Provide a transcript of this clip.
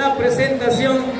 La presentación.